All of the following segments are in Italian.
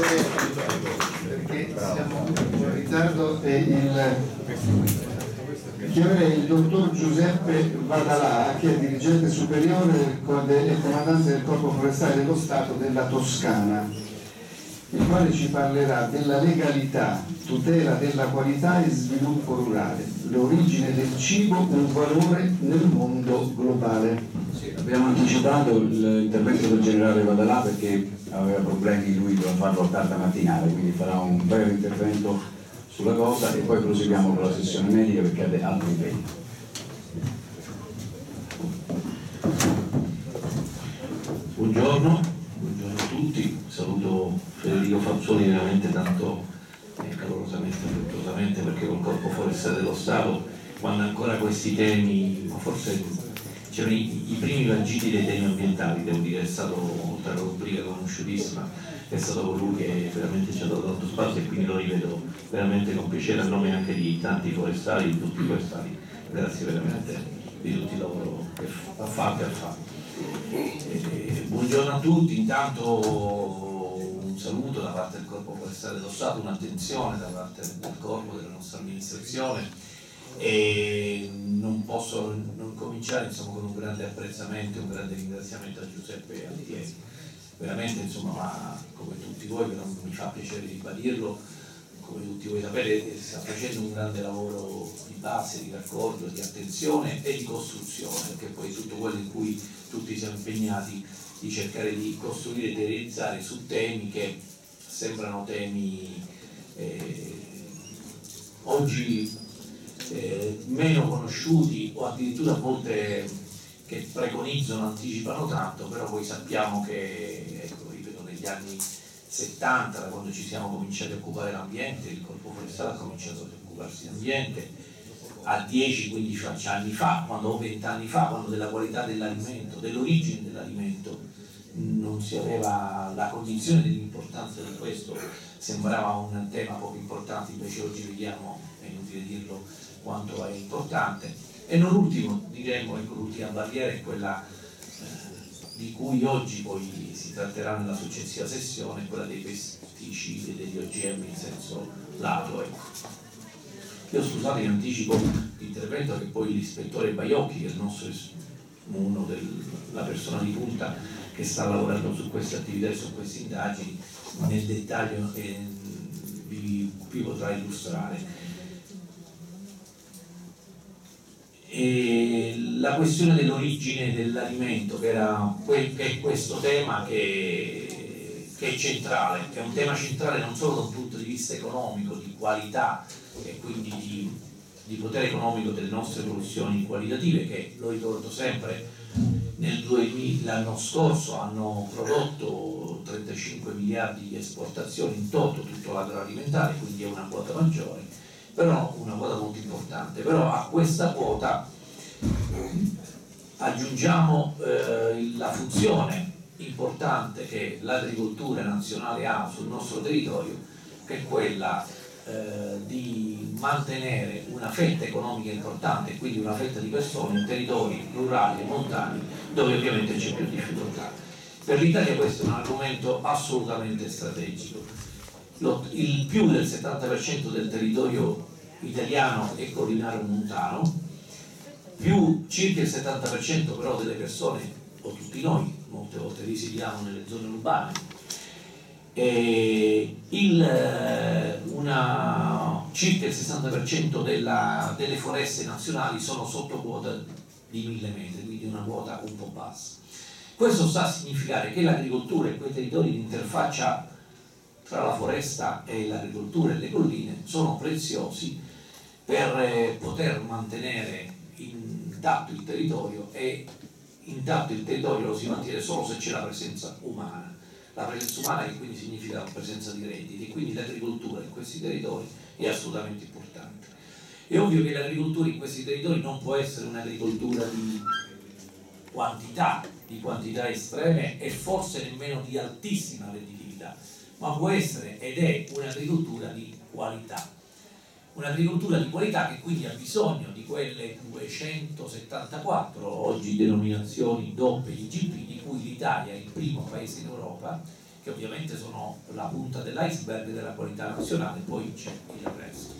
perché siamo in ritardo e il chiamerei il dottor Giuseppe Vadalà che è dirigente superiore e comandante del Corpo Forestale dello Stato della Toscana il quale ci parlerà della legalità, tutela della qualità e sviluppo rurale, l'origine del cibo, un valore nel mondo globale. Sì, abbiamo anticipato l'intervento del generale Vadalà perché aveva problemi, lui doveva farlo a tarda mattinale, quindi farà un breve intervento sulla cosa e poi proseguiamo con la sessione medica perché ha altri impegni. Buongiorno, buongiorno a tutti, saluto Federico Fazzoni veramente tanto eh, calorosamente, affettuosamente perché col Corpo Forestale dello Stato, quando ancora questi temi, forse c'erano i, i, primi vagiti dei temi ambientali, devo dire, è stato, oltre alla rubrica conosciutissima, è stato colui che veramente ci ha dato tanto spazio e quindi lo rivedo veramente con piacere a nome anche di tanti forestali, di tutti i forestali. Grazie veramente di tutto il lavoro che ha fatto e ha fatto. E, buongiorno a tutti, intanto saluto da parte del Corpo Forestale dello Stato, un'attenzione da parte del Corpo, della nostra amministrazione e non posso non cominciare insomma, con un grande apprezzamento e un grande ringraziamento a Giuseppe Altieri. Veramente insomma, ma, come tutti voi, mi fa piacere ribadirlo, come tutti voi sapete, sta facendo un grande lavoro di base, di raccordo, di attenzione e di costruzione, perché poi tutto quello in cui tutti siamo impegnati di cercare di costruire e di realizzare su temi che sembrano temi eh, oggi eh, meno conosciuti o addirittura a volte che preconizzano, anticipano tanto, però poi sappiamo che, ecco, ripeto, negli anni 70, da quando ci siamo cominciati a occupare l'ambiente, il corpo forestale ha cominciato ad occuparsi dell'ambiente, a 10-15 anni fa, quando 20 anni fa, quando della qualità dell'alimento, dell'origine dell'alimento non si aveva la condizione dell'importanza di questo, sembrava un tema poco importante, invece oggi vediamo, è inutile dirlo, quanto è importante. E non ultimo, diremmo, ecco, l'ultima barriera è quella eh, di cui oggi poi si tratterà nella successiva sessione, quella dei pesticidi e degli OGM in senso lato. Ecco. Io scusate in anticipo l'intervento che poi l'ispettore Baiocchi, che è il nostro uno della persona di punta che sta lavorando su queste attività e su queste indagini, nel dettaglio eh, vi, vi potrà illustrare. E la questione dell'origine dell'alimento, che, era, che è questo tema che, che, è centrale, che è un tema centrale non solo da un punto di vista economico, di qualità e quindi di, di potere economico delle nostre produzioni qualitative, che lo ricordo sempre, nel 2000, l'anno scorso hanno prodotto 35 miliardi di esportazioni in toto tutto l'agroalimentare, quindi è una quota maggiore però una quota molto importante, però a questa quota aggiungiamo eh, la funzione importante che l'agricoltura nazionale ha sul nostro territorio, che è quella eh, di mantenere una fetta economica importante, quindi una fetta di persone in territori rurali e montani dove ovviamente c'è più difficoltà. Per l'Italia questo è un argomento assolutamente strategico il più del 70% del territorio italiano è collinaro montano, più circa il 70% però delle persone, o tutti noi, molte volte risiediamo nelle zone urbane, il, una, circa il 60% della, delle foreste nazionali sono sotto quota di 1000 metri, quindi una quota un po' bassa. Questo sta a significare che l'agricoltura e quei territori di interfaccia tra la foresta e l'agricoltura e le colline sono preziosi per eh, poter mantenere intatto il territorio e intatto il territorio lo si mantiene solo se c'è la presenza umana. La presenza umana che quindi significa la presenza di redditi e quindi l'agricoltura in questi territori è assolutamente importante. È ovvio che l'agricoltura in questi territori non può essere un'agricoltura di quantità, di quantità estreme e forse nemmeno di altissima redditività, ma può essere ed è un'agricoltura di qualità. Un'agricoltura di qualità che quindi ha bisogno di quelle 274 oggi denominazioni DOP e IGP, di cui l'Italia è il primo paese in Europa che ovviamente sono la punta dell'iceberg della qualità nazionale, poi c'è il resto.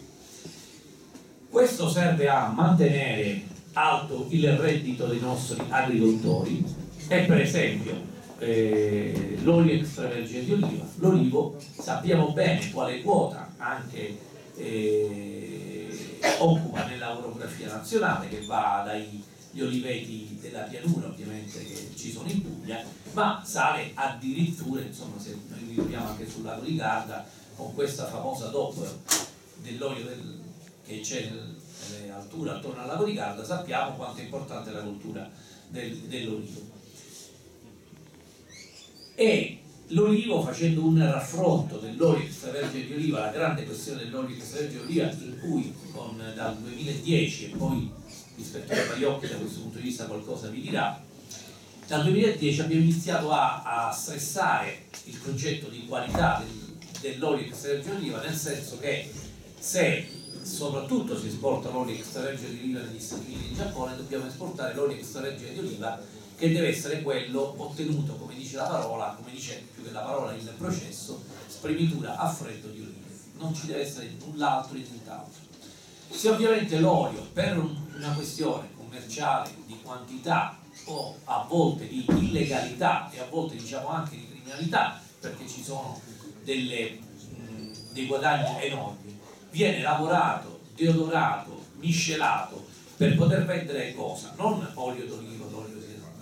Questo serve a mantenere alto il reddito dei nostri agricoltori e per esempio eh, l'olio extravergine di oliva, l'olivo sappiamo bene quale quota anche eh, occupa nella orografia nazionale che va dai gli oliveti della pianura ovviamente che ci sono in Puglia, ma sale addirittura, insomma se noi viviamo anche sul lago di Garda, con questa famosa DOP dell'olio del, che c'è nelle alture attorno al lago di Garda, sappiamo quanto è importante la cultura del, dell'olivo. E l'olivo facendo un raffronto dell'olio extravergine di oliva, la grande questione dell'olio extravergine di oliva in cui con, dal 2010 e poi l'ispettore Paiocchi da questo punto di vista qualcosa vi dirà, dal 2010 abbiamo iniziato a, a stressare il concetto di qualità del, dell'olio extravergine di oliva, nel senso che se soprattutto si esporta l'olio extravergine di oliva negli Stati Uniti e in Giappone, dobbiamo esportare l'olio extravergine di oliva che deve essere quello ottenuto, come dice la parola, come dice più che la parola il processo, spremitura a freddo di olive. Non ci deve essere null'altro e nient'altro. Se ovviamente l'olio per una questione commerciale di quantità o a volte di illegalità e a volte diciamo anche di criminalità, perché ci sono delle, dei guadagni enormi, viene lavorato, deodorato, miscelato per poter vendere cosa? Non olio d'oliva, l'olio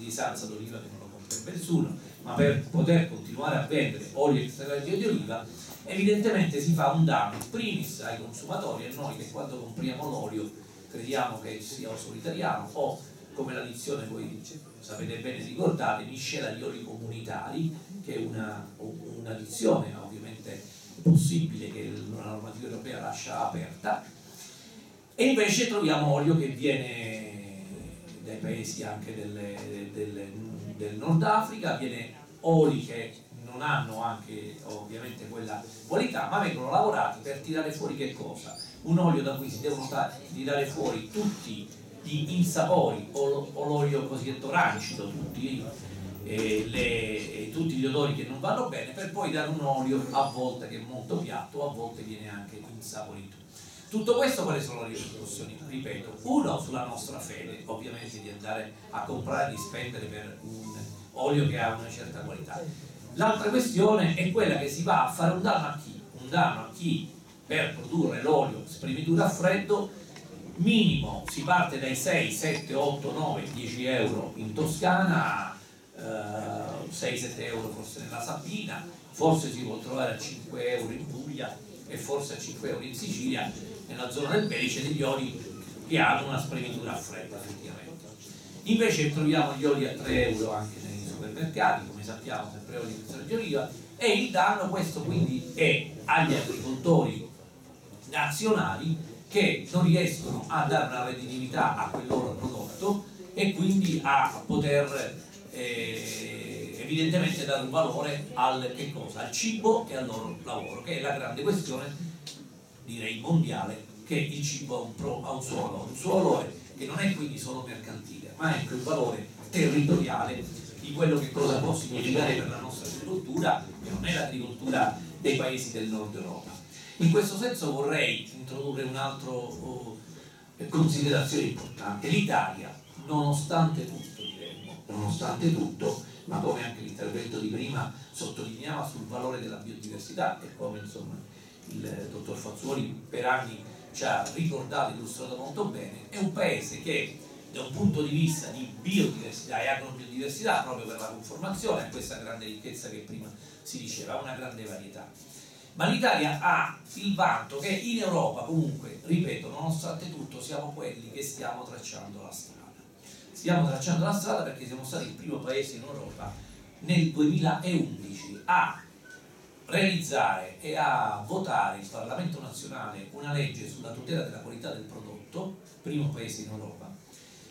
di salsa d'oliva che non lo compra nessuno, ma per poter continuare a vendere olio extravergine di oliva, evidentemente si fa un danno primis ai consumatori e noi che quando compriamo l'olio crediamo che sia solo italiano o come la dizione voi sapete bene ricordate, miscela di oli comunitari, che è una, una dizione ovviamente possibile che la normativa europea lascia aperta, e invece troviamo olio che viene dai paesi anche delle, delle, del Nord Africa, viene oli che non hanno anche ovviamente quella qualità, ma vengono lavorati per tirare fuori che cosa? Un olio da cui si devono tirare fuori tutti gli insapori o, l'olio cosiddetto rancido, tutti, eh, le, tutti gli odori che non vanno bene, per poi dare un olio a volte che è molto piatto, a volte viene anche insaporito. Tutto questo quali sono le ripercussioni? Ripeto, uno sulla nostra fede, ovviamente di andare a comprare, di spendere per un olio che ha una certa qualità. L'altra questione è quella che si va a fare un danno a chi? Un danno a chi per produrre l'olio spremitura a freddo minimo si parte dai 6, 7, 8, 9, 10 euro in Toscana, eh, 6-7 euro forse nella Sabina, forse si può trovare a 5 euro in Puglia e forse a 5 euro in Sicilia, nella zona del Belice, degli oli che hanno una spremitura a freddo effettivamente. Invece troviamo gli oli a 3 euro anche nei supermercati, come sappiamo, sempre oli di oliva, e il danno questo quindi è agli agricoltori nazionali che non riescono a dare una redditività a quel loro prodotto e quindi a poter eh, evidentemente dare un valore al, al, cibo e al loro lavoro, che è la grande questione, direi mondiale, che il cibo ha un, pro, ha un suo valore, un suo valore che non è quindi solo mercantile, ma è anche un valore territoriale di quello che cosa può significare per la nostra agricoltura, che non è l'agricoltura dei paesi del nord Europa. In questo senso vorrei introdurre un'altra oh, considerazione importante. L'Italia, nonostante tutto, diremmo, nonostante tutto, ma come anche l'intervento di prima sottolineava sul valore della biodiversità e come insomma il dottor Fazzuoli per anni ci ha ricordato e illustrato molto bene, è un paese che da un punto di vista di biodiversità e agrobiodiversità, proprio per la conformazione a questa grande ricchezza che prima si diceva, ha una grande varietà ma l'Italia ha il vanto che in Europa comunque, ripeto, nonostante tutto siamo quelli che stiamo tracciando la strada. Stiamo tracciando la strada perché siamo stati il primo paese in Europa nel 2011 a realizzare e a votare il Parlamento nazionale una legge sulla tutela della qualità del prodotto, primo paese in Europa.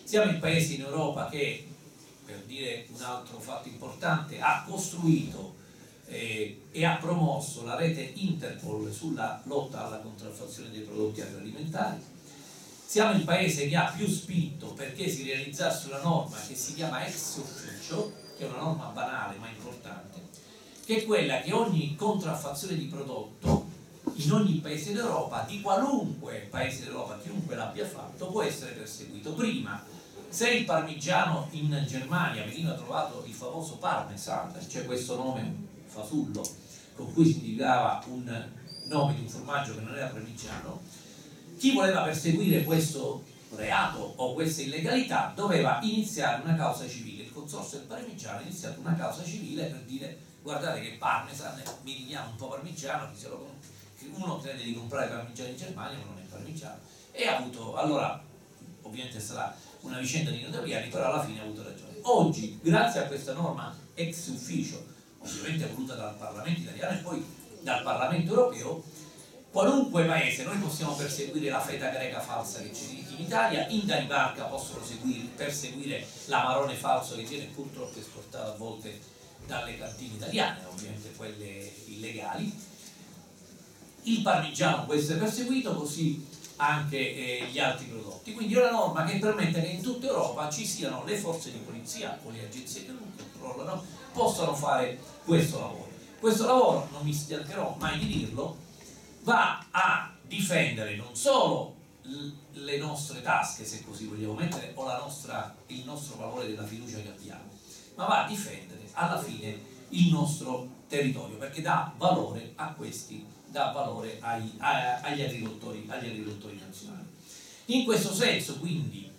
Siamo il paese in Europa che, per dire un altro fatto importante, ha costruito eh, e ha promosso la rete Interpol sulla lotta alla contraffazione dei prodotti agroalimentari. Siamo il paese che ha più spinto perché si realizzasse una norma che si chiama ex ufficio, che è una norma banale ma importante, che è quella che ogni contraffazione di prodotto in ogni paese d'Europa, di qualunque paese d'Europa, chiunque l'abbia fatto, può essere perseguito. Prima, se il parmigiano in Germania veniva trovato il famoso parmesan, c'è questo nome fasullo con cui si indicava un nome di un formaggio che non era parmigiano, chi voleva perseguire questo reato o questa illegalità doveva iniziare una causa civile. Il consorzio del parmigiano ha iniziato una causa civile per dire guardate che parmesan mi richiama un po' parmigiano, uno crede di comprare parmigiano in Germania ma non è parmigiano e ha avuto, allora ovviamente sarà una vicenda di notoriani, però alla fine ha avuto ragione. Oggi, grazie a questa norma ex ufficio, ovviamente voluta dal Parlamento italiano e poi dal Parlamento europeo, qualunque paese, noi possiamo perseguire la feta greca falsa che c'è in Italia, in Danimarca possono seguire, perseguire l'amarone falso che viene purtroppo esportato a volte dalle cantine italiane, ovviamente quelle illegali. Il parmigiano può essere perseguito, così anche eh, gli altri prodotti. Quindi è una norma che permette che in tutta Europa ci siano le forze di polizia o le agenzie che non controllano, possano fare questo lavoro. Questo lavoro, non mi stancherò mai di dirlo, va a difendere non solo le nostre tasche, se così vogliamo mettere, o nostra, il nostro valore della fiducia che abbiamo, ma va a difendere alla fine il nostro territorio, perché dà valore a questi, dà valore ai, a, agli, agricoltori, agli agricoltori nazionali. In questo senso, quindi,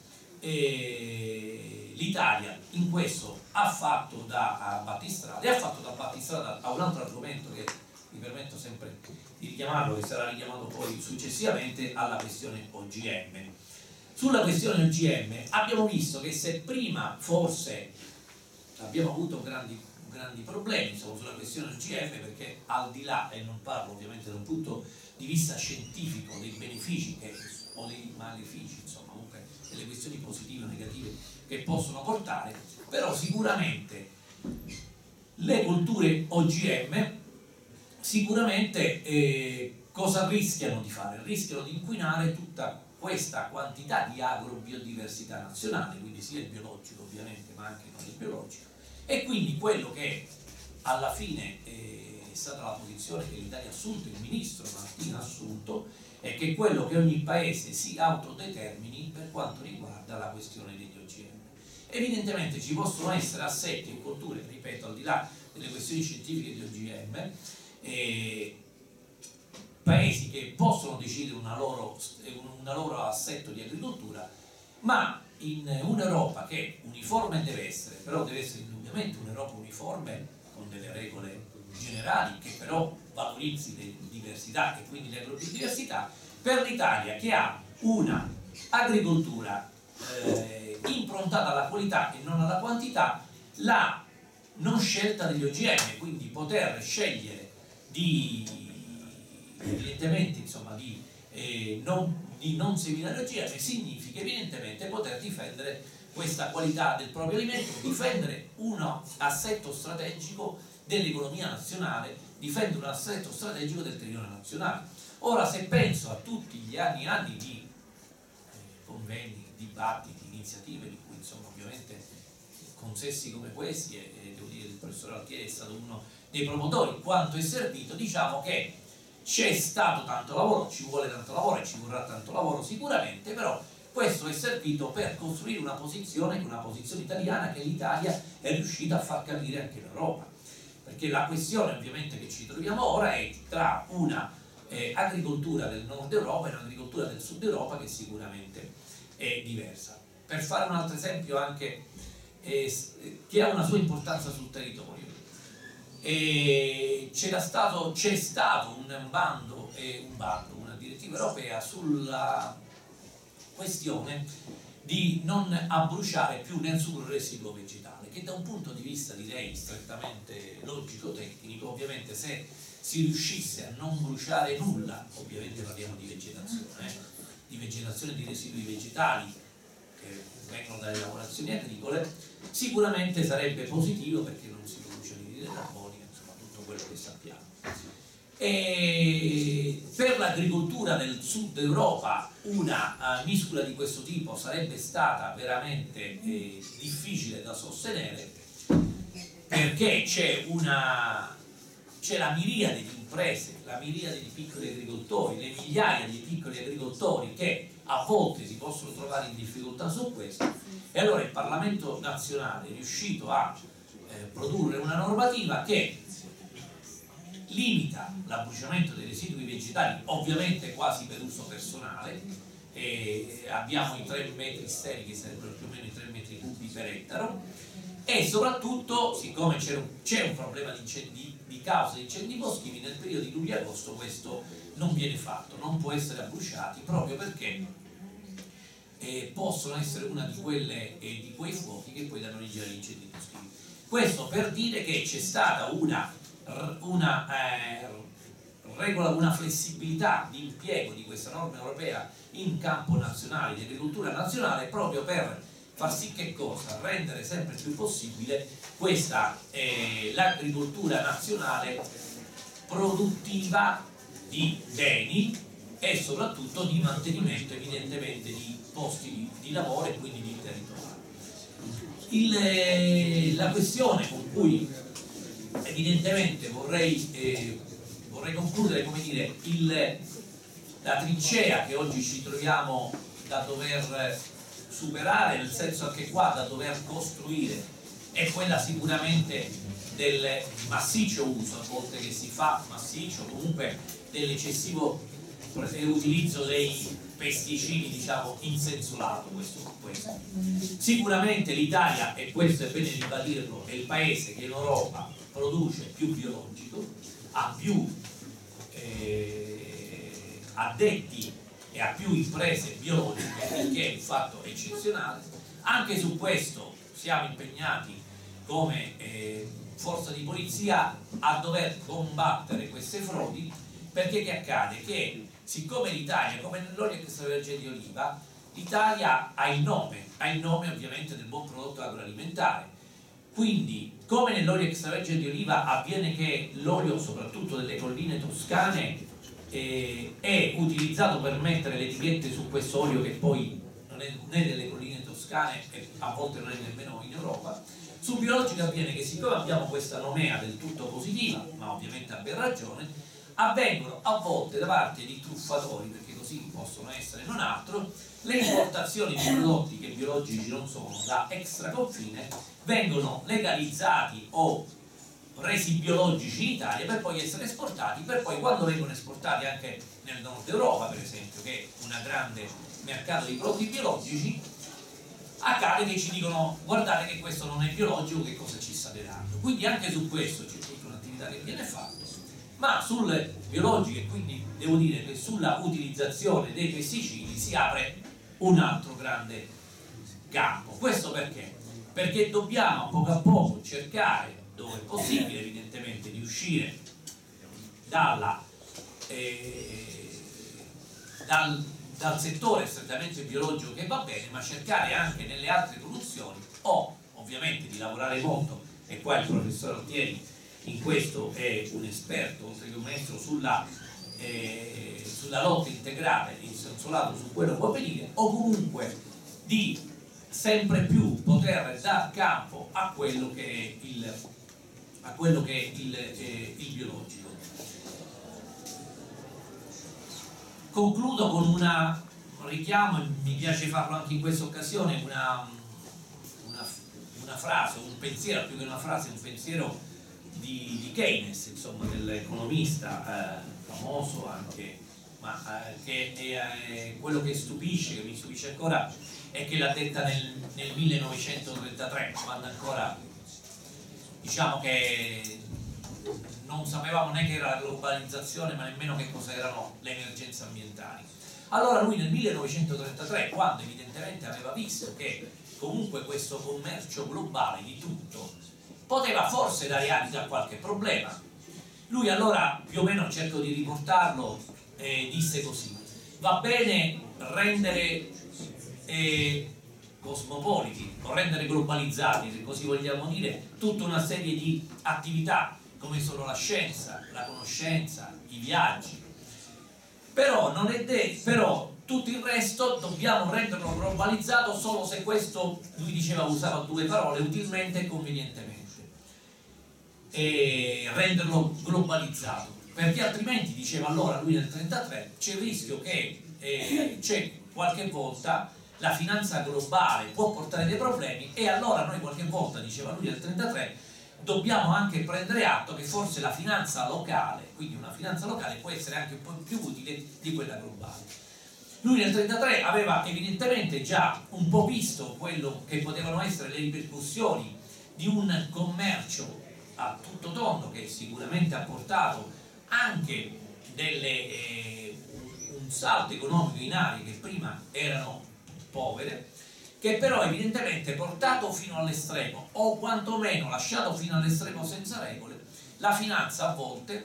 eh, l'Italia in questo ha fatto da battistrada e ha fatto da battistrada a un altro argomento che mi permetto sempre di richiamarlo, che sarà richiamato poi successivamente, alla questione OGM. Sulla questione OGM abbiamo visto che se prima forse abbiamo avuto grandi, grandi problemi insomma, sulla questione OGM perché al di là, e non parlo ovviamente da un punto di vista scientifico, dei benefici che, o dei malefici, insomma comunque delle questioni positive o negative che possono portare, però sicuramente le culture OGM sicuramente eh, cosa rischiano di fare? Rischiano di inquinare tutta questa quantità di agrobiodiversità nazionale, quindi sia il biologico ovviamente, ma anche non il biologico, e quindi quello che alla fine è stata la posizione che l'Italia ha assunto, il ministro Martina ha assunto, è che quello che ogni paese si autodetermini per quanto riguarda la questione degli OGM. Evidentemente ci possono essere assetti e culture, ripeto, al di là delle questioni scientifiche di OGM, eh, paesi che possono decidere loro, una loro assetto di agricoltura, ma in un'Europa che uniforme deve essere, però deve essere indubbiamente un'Europa uniforme con delle regole generali che però valorizzi le diversità e quindi le agrobiodiversità, per l'Italia che ha una agricoltura eh, improntata alla qualità e non alla quantità, la non scelta degli OGM, quindi poter scegliere di evidentemente insomma, di, eh, non, di non seminare OGM significa evidentemente poter difendere questa qualità del proprio alimento, difendere un assetto strategico dell'economia nazionale, difendere un assetto strategico del territorio nazionale. Ora se penso a tutti gli anni e anni di eh, convegni, dibattiti, iniziative, di cui insomma ovviamente consessi come questi, e, devo dire che il professor Altieri è stato uno dei promotori, quanto è servito, diciamo che c'è stato tanto lavoro, ci vuole tanto lavoro e ci vorrà tanto lavoro sicuramente, però questo è servito per costruire una posizione, una posizione italiana che l'Italia è riuscita a far capire anche in Europa. Perché la questione ovviamente che ci troviamo ora è tra una eh, agricoltura del nord Europa e un'agricoltura del sud Europa che sicuramente è diversa. Per fare un altro esempio anche eh, che ha una sua importanza sul territorio, e c'era stato, c'è stato un bando, eh, un bando, una direttiva europea sulla questione di non abbruciare più nessun residuo vegetale, che da un punto di vista direi strettamente logico-tecnico, ovviamente se si riuscisse a non bruciare nulla, ovviamente parliamo di vegetazione, eh, di vegetazione di residui vegetali che vengono dalle lavorazioni agricole, sicuramente sarebbe positivo perché non si produce anidride carbonica quello che sappiamo. E per l'agricoltura del sud Europa una uh, misura di questo tipo sarebbe stata veramente eh, difficile da sostenere perché c'è una c'è la miriade di imprese, la miriade di piccoli agricoltori, le migliaia di piccoli agricoltori che a volte si possono trovare in difficoltà su questo. E allora il Parlamento nazionale è riuscito a eh, produrre una normativa che limita l'abbruciamento dei residui vegetali, ovviamente quasi per uso personale, abbiamo i 3 metri steri che sarebbero più o meno i 3 metri cubi per ettaro, e soprattutto, siccome c'è un, un, problema di, incendi, di causa di incendi boschivi, nel periodo di luglio e agosto questo non viene fatto, non può essere abbruciati proprio perché eh, possono essere una di, quelle, eh, di quei fuochi che poi danno origine agli incendi boschivi. Questo per dire che c'è stata una una, eh, regola, una flessibilità di impiego di questa norma europea in campo nazionale, di agricoltura nazionale, proprio per far sì che cosa? Rendere sempre più possibile questa eh, l'agricoltura nazionale produttiva di beni e soprattutto di mantenimento evidentemente di posti di, di lavoro e quindi di territorio. Il, eh, la questione con cui evidentemente vorrei, eh, vorrei concludere come dire, il, la trincea che oggi ci troviamo da dover superare, nel senso che qua da dover costruire, è quella sicuramente del massiccio uso, a volte che si fa massiccio, comunque dell'eccessivo utilizzo dei pesticidi diciamo in senso lato questo, questo. sicuramente l'Italia e questo è bene ribadirlo è il paese che in Europa produce più biologico, ha più eh, addetti e ha più imprese biologiche, che è un fatto eccezionale. Anche su questo siamo impegnati come eh, forza di polizia a dover combattere queste frodi perché che accade? Che siccome l'Italia, come nell'olio extravergine di oliva, l'Italia ha il nome, ha il nome ovviamente del buon prodotto agroalimentare. Quindi, come nell'olio extravergine di oliva avviene che l'olio, soprattutto delle colline toscane, eh, è utilizzato per mettere le etichette su questo olio che poi non è, è delle colline toscane e a volte non è nemmeno in Europa, sul biologico avviene che siccome abbiamo questa nomea del tutto positiva, ma ovviamente abbia ragione, avvengono a volte da parte di truffatori, perché così possono essere non altro, le importazioni di prodotti che biologici non sono da extraconfine vengono legalizzati o resi biologici in Italia per poi essere esportati, per poi quando vengono esportati anche nel nord Europa per esempio, che è un grande mercato di prodotti biologici, accade che ci dicono guardate che questo non è biologico, che cosa ci state dando. Quindi anche su questo c'è tutta un'attività che viene fatta, ma sulle biologiche, quindi devo dire che sulla utilizzazione dei pesticidi si apre un altro grande campo. Questo perché? Perché dobbiamo poco a poco cercare, dove è possibile evidentemente, di uscire dalla, eh, dal, dal settore strettamente biologico che va bene, ma cercare anche nelle altre produzioni o ovviamente di lavorare molto, e qua il professor Altieri in questo è un esperto, oltre che un maestro, sulla eh, sulla lotta integrale in senso lato su quello che può venire o comunque di sempre più poter dar campo a quello che è il, che è il, eh, il biologico. Concludo con una richiamo, e mi piace farlo anche in questa occasione, una, una, una frase, un pensiero, più che una frase, un pensiero di, di Keynes, insomma, dell'economista eh, famoso anche, ma eh, che eh, quello che stupisce, che mi stupisce ancora, è che l'ha detta nel, nel 1933, quando ancora diciamo che non sapevamo neanche che era la globalizzazione, ma nemmeno che cosa erano le emergenze ambientali. Allora lui nel 1933, quando evidentemente aveva visto che comunque questo commercio globale di tutto poteva forse dare adito a qualche problema, lui allora, più o meno cerco di riportarlo, eh, disse così, va bene rendere eh, cosmopoliti o rendere globalizzati, se così vogliamo dire, tutta una serie di attività come sono la scienza, la conoscenza, i viaggi. Però, non è de- però tutto il resto dobbiamo renderlo globalizzato solo se questo, lui diceva, usava due parole, utilmente e convenientemente. E renderlo globalizzato, perché altrimenti, diceva allora lui nel 1933, c'è il rischio che eh, c'è qualche volta la finanza globale può portare dei problemi e allora noi qualche volta, diceva lui nel 1933, dobbiamo anche prendere atto che forse la finanza locale, quindi una finanza locale può essere anche un po' più utile di quella globale. Lui nel 1933 aveva evidentemente già un po' visto quello che potevano essere le ripercussioni di un commercio a tutto tondo che sicuramente ha portato anche delle, eh, un salto economico in aree che prima erano povere che però evidentemente portato fino all'estremo o quantomeno lasciato fino all'estremo senza regole, la finanza a volte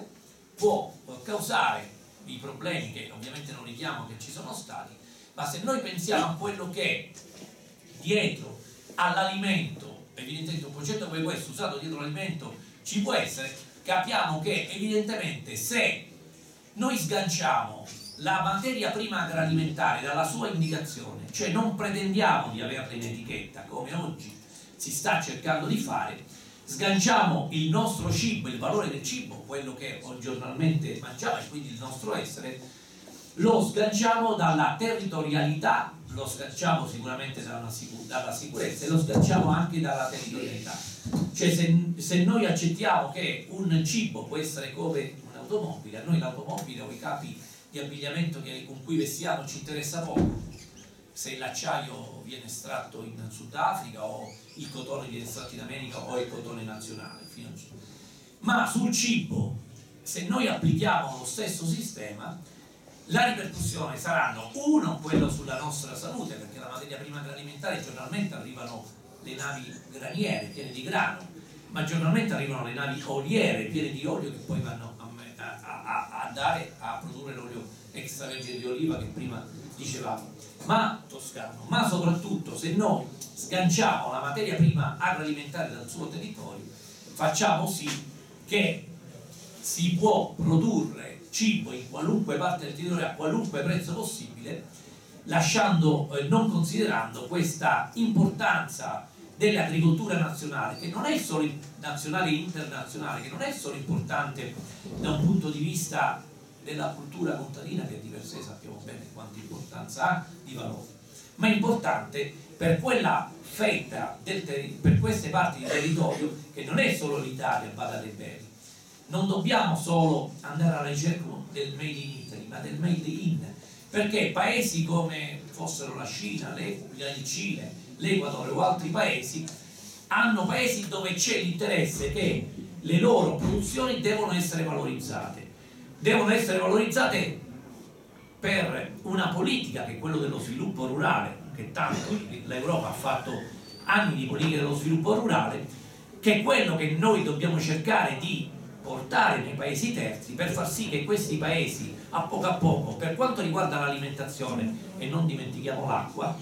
può causare i problemi che ovviamente non richiamo che ci sono stati, ma se noi pensiamo a quello che dietro all'alimento, evidentemente un concetto come questo usato dietro l'alimento ci può essere, capiamo che evidentemente se noi sganciamo la materia prima agroalimentare dalla sua indicazione, cioè non pretendiamo di averla in etichetta come oggi si sta cercando di fare, sganciamo il nostro cibo, il valore del cibo, quello che giornalmente mangiamo e quindi il nostro essere, lo sganciamo dalla territorialità, lo sganciamo sicuramente dalla, dalla sicurezza e lo sganciamo anche dalla territorialità. Cioè se, se noi accettiamo che un cibo può essere come un'automobile, a noi l'automobile o i capi di abbigliamento che, con cui vestiamo ci interessa poco. Se l'acciaio viene estratto in Sudafrica o il cotone viene estratto in America o il cotone nazionale. Ma sul cibo, se noi applichiamo lo stesso sistema, la ripercussione saranno uno quello sulla nostra salute, perché la materia prima agroalimentare giornalmente arrivano le navi graniere piene di grano, ma giornalmente arrivano le navi oliere piene di olio che poi vanno a, a, dare a produrre l'olio extravergine di oliva che prima dicevamo, ma toscano, ma soprattutto se noi sganciamo la materia prima agroalimentare dal suo territorio, facciamo sì che si può produrre cibo in qualunque parte del territorio a qualunque prezzo possibile, lasciando, eh, non considerando questa importanza dell'agricoltura nazionale, che non è solo nazionale e internazionale, che non è solo importante da un punto di vista della cultura contadina, che di per sé sappiamo bene quanta importanza ha di valore, ma è importante per quella fetta, per queste parti di territorio, che non è solo l'Italia, badate bene. Non dobbiamo solo andare alla ricerca del made in Italy, ma del made in, perché paesi come fossero la Cina, il Cile, l'Equatore o altri paesi, hanno paesi dove c'è l'interesse che le loro produzioni devono essere valorizzate. Devono essere valorizzate per una politica che è quella dello sviluppo rurale, che tanto l'Europa ha fatto anni di politica dello sviluppo rurale, che è quello che noi dobbiamo cercare di portare nei paesi terzi per far sì che questi paesi a poco a poco, per quanto riguarda l'alimentazione e non dimentichiamo l'acqua,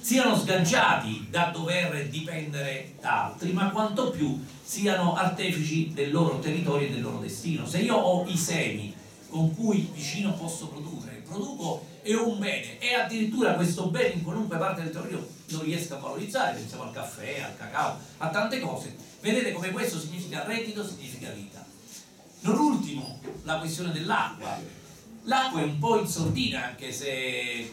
siano sganciati da dover dipendere da altri, ma quanto più siano artefici del loro territorio e del loro destino. Se io ho i semi con cui vicino posso produrre, produco ho un bene e addirittura questo bene in qualunque parte del territorio lo riesco a valorizzare, pensiamo al caffè, al cacao, a tante cose, vedete come questo significa reddito, significa vita. Non ultimo, la questione dell'acqua. L'acqua è un po' in sordina anche se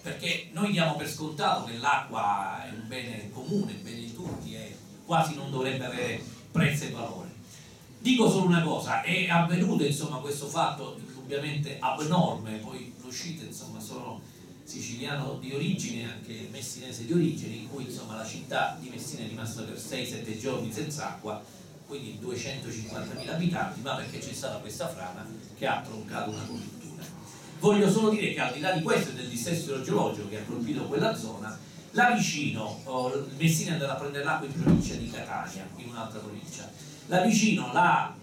perché noi diamo per scontato che l'acqua è un bene comune, un bene di tutti e quasi non dovrebbe avere prezzo e valore. Dico solo una cosa, è avvenuto insomma, questo fatto indubbiamente abnorme, poi l'uscita insomma sono siciliano di origine, anche messinese di origine, in cui insomma, la città di Messina è rimasta per 6-7 giorni senza acqua, quindi 250.000 abitanti, ma perché c'è stata questa frana che ha troncato una coltura. Voglio solo dire che al di là di questo e del dissesto idrogeologico che ha colpito quella zona, là vicino, oh, Messina andata a prendere l'acqua in provincia di Catania, in un'altra provincia, là vicino la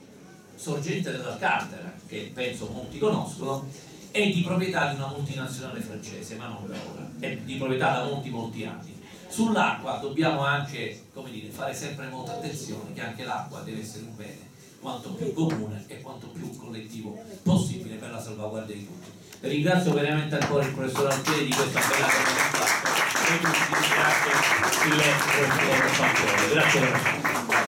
sorgente dell'Alcantara, che penso molti conoscono, è di proprietà di una multinazionale francese, ma non da ora, è di proprietà da molti molti anni. Sull'acqua dobbiamo anche dire, fare sempre molta attenzione che anche l'acqua deve essere un bene quanto più comune e quanto più collettivo possibile per la salvaguardia di tutti. Ringrazio veramente ancora il professor Altieri di questa bella presentazione e tutti ringrazio il professor Fancione. Grazie.